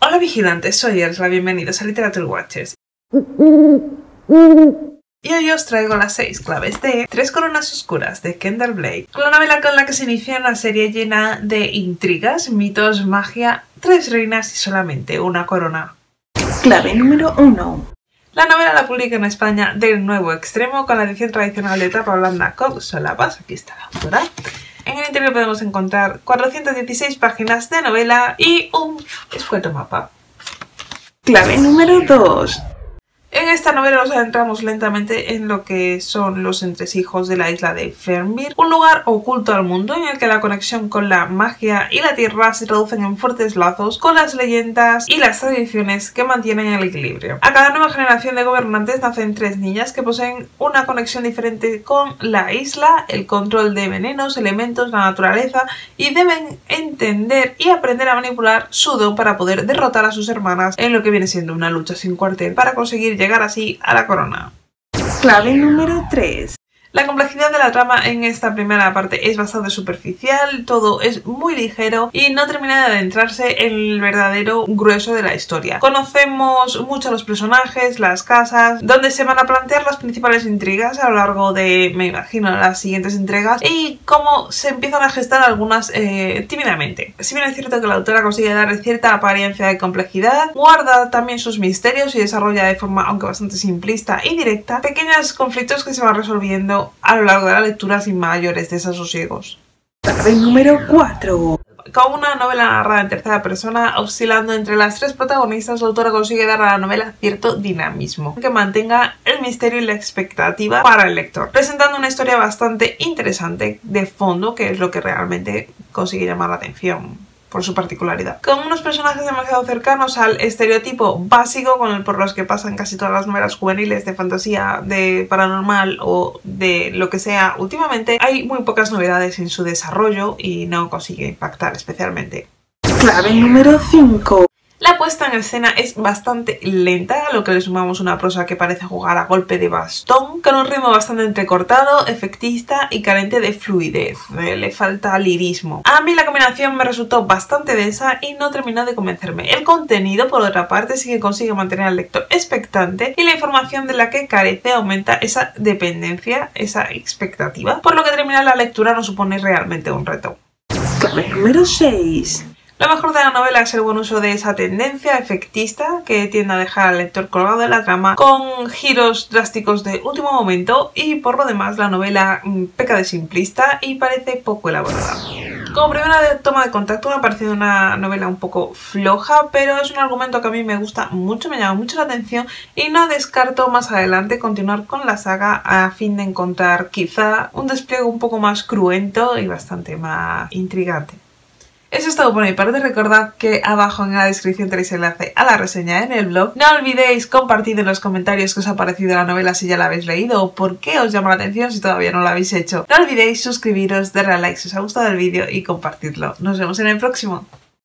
Hola vigilantes, soy Elsla, bienvenidos a Literature Watchers. Y hoy os traigo las 6 claves de Tres Coronas Oscuras de Kendall Blake, la novela con la que se inicia una serie llena de intrigas, mitos, magia, tres reinas y solamente una corona. Clave número 1. La novela la publica en España del Nuevo Extremo con la edición tradicional de tapa blanda con solapas, aquí está la autora. En el interior podemos encontrar 416 páginas de novela y un escueto mapa. Clave número 2. En esta novela nos adentramos lentamente en lo que son los entresijos de la isla de Fernbir, un lugar oculto al mundo en el que la conexión con la magia y la tierra se traducen en fuertes lazos con las leyendas y las tradiciones que mantienen el equilibrio. A cada nueva generación de gobernantes nacen tres niñas que poseen una conexión diferente con la isla, el control de venenos, elementos, la naturaleza y deben entender y aprender a manipular su don para poder derrotar a sus hermanas en lo que viene siendo una lucha sin cuartel para conseguir llegar así a la corona. Clave número 3. La complejidad de la trama en esta primera parte es bastante superficial, todo es muy ligero y no termina de adentrarse en el verdadero grueso de la historia. Conocemos mucho a los personajes, las casas, donde se van a plantear las principales intrigas a lo largo de, me imagino, las siguientes entregas y cómo se empiezan a gestar algunas eh, tímidamente. Si bien es cierto que la autora consigue darle cierta apariencia de complejidad, guarda también sus misterios y desarrolla de forma, aunque bastante simplista y directa, pequeños conflictos que se van resolviendo a lo largo de la lectura sin mayores desasosiegos. Clave número 4. Con una novela narrada en tercera persona, oscilando entre las tres protagonistas, la autora consigue dar a la novela cierto dinamismo, que mantenga el misterio y la expectativa para el lector, presentando una historia bastante interesante de fondo, que es lo que realmente consigue llamar la atención por su particularidad. Con unos personajes demasiado cercanos al estereotipo básico con el por los que pasan casi todas las novelas juveniles de fantasía, de paranormal o de lo que sea últimamente, hay muy pocas novedades en su desarrollo y no consigue impactar especialmente. Clave número 5. La puesta en escena es bastante lenta, a lo que le sumamos una prosa que parece jugar a golpe de bastón, con un ritmo bastante entrecortado, efectista y carente de fluidez. Eh, le falta lirismo. A mí la combinación me resultó bastante densa y no terminó de convencerme. El contenido, por otra parte, sí que consigue mantener al lector expectante y la información de la que carece aumenta esa dependencia, esa expectativa, por lo que terminar la lectura no supone realmente un reto. Número 6. Lo mejor de la novela es el buen uso de esa tendencia efectista que tiende a dejar al lector colgado de la trama con giros drásticos de último momento y por lo demás la novela mm, peca de simplista y parece poco elaborada. Como primera toma de contacto me ha parecido una novela un poco floja, pero es un argumento que a mí me gusta mucho, me llama mucho la atención y no descarto más adelante continuar con la saga a fin de encontrar quizá un despliegue un poco más cruento y bastante más intrigante. Eso es todo por mi parte, recordad que abajo en la descripción tenéis enlace a la reseña en el blog. No olvidéis compartir en los comentarios qué os ha parecido la novela si ya la habéis leído o por qué os llama la atención si todavía no lo habéis hecho. No olvidéis suscribiros, darle a like si os ha gustado el vídeo y compartirlo. Nos vemos en el próximo.